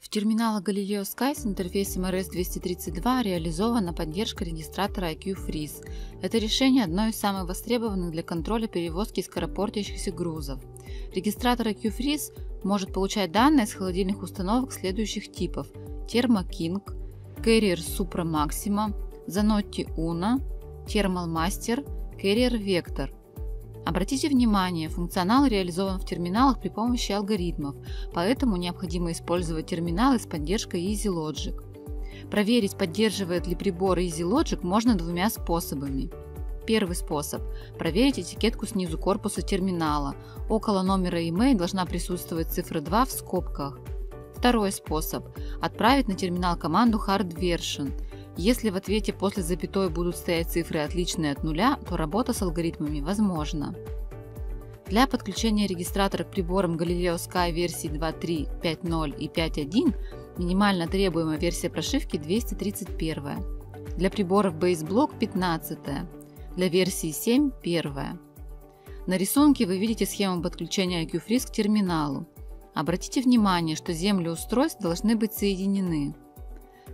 В терминалах Galileo Sky с интерфейсом RS-232 реализована поддержка регистратора IQ Freeze. Это решение одно из самых востребованных для контроля перевозки скоропортящихся грузов. Регистратор IQ Freeze может получать данные с холодильных установок следующих типов Thermo King, Carrier Supra Maxima, Zanotti Una, Thermal Master, Carrier Vector. Обратите внимание, функционал реализован в терминалах при помощи алгоритмов, поэтому необходимо использовать терминалы с поддержкой EasyLogic. Проверить, поддерживает ли прибор EasyLogic, можно двумя способами. Первый способ – проверить этикетку снизу корпуса терминала. Около номера email должна присутствовать цифра 2 в скобках. Второй способ – отправить на терминал команду hard version – если в ответе после запятой будут стоять цифры отличные от нуля, то работа с алгоритмами возможна. Для подключения регистратора к приборам Galileo Sky версии 2.3, 5.0 и 5.1 минимально требуемая версия прошивки 231. Для приборов BaseBlock 15. Для версии 7 – 1. На рисунке вы видите схему подключения IQ-Freeze к терминалу. Обратите внимание, что земли устройств должны быть соединены.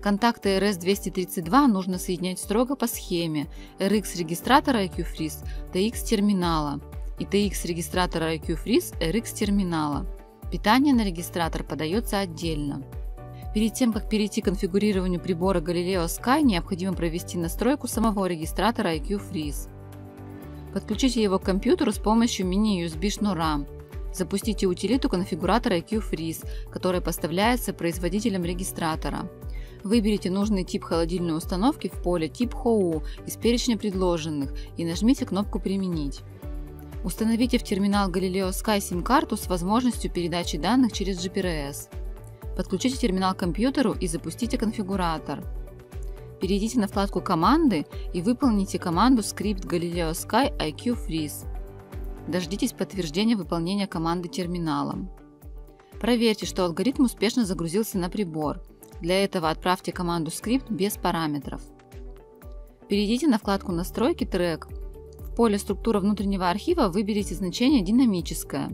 Контакты RS-232 нужно соединять строго по схеме RX регистратора IQ Freeze, TX терминала и TX регистратора IQ Freeze, RX терминала. Питание на регистратор подается отдельно. Перед тем, как перейти к конфигурированию прибора Galileo Sky, необходимо провести настройку самого регистратора IQ Freeze. Подключите его к компьютеру с помощью мини-USB шнура. Запустите утилиту конфигуратора IQ Freeze, которая поставляется производителем регистратора. Выберите нужный тип холодильной установки в поле «Тип ХОУ» из перечня предложенных и нажмите кнопку «Применить». Установите в терминал Galileo Sky SIM-карту с возможностью передачи данных через GPRS. Подключите терминал к компьютеру и запустите конфигуратор. Перейдите на вкладку «Команды» и выполните команду скрипт Galileo Sky IQ Freeze. Дождитесь подтверждения выполнения команды терминалом. Проверьте, что алгоритм успешно загрузился на прибор – для этого отправьте команду скрипт без параметров. Перейдите на вкладку «Настройки трек». В поле «Структура внутреннего архива» выберите значение «Динамическое».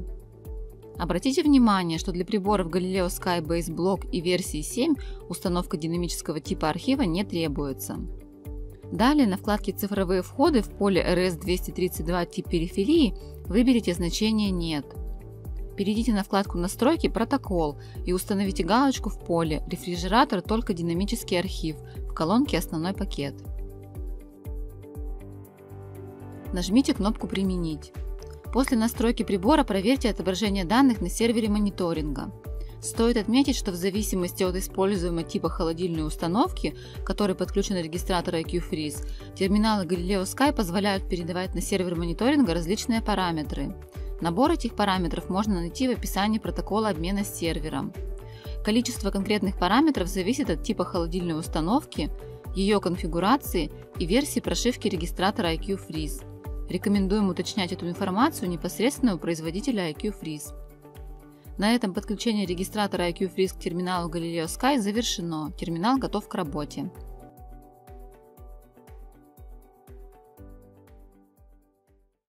Обратите внимание, что для приборов Galileo Sky Base Block и версии 7 установка динамического типа архива не требуется. Далее на вкладке «Цифровые входы» в поле RS-232 тип периферии выберите значение «Нет». Перейдите на вкладку «Настройки. Протокол» и установите галочку в поле «Рефрижератор. Только динамический архив» в колонке «Основной пакет». Нажмите кнопку «Применить». После настройки прибора проверьте отображение данных на сервере мониторинга. Стоит отметить, что в зависимости от используемого типа холодильной установки, которой подключен регистратор IQ Freeze, терминалы Galileo Sky позволяют передавать на сервер мониторинга различные параметры. Набор этих параметров можно найти в описании протокола обмена с сервером. Количество конкретных параметров зависит от типа холодильной установки, ее конфигурации и версии прошивки регистратора IQ Freeze. Рекомендуем уточнять эту информацию непосредственно у производителя IQ Freeze. На этом подключение регистратора IQ Freeze к терминалу Galileo Sky завершено. Терминал готов к работе.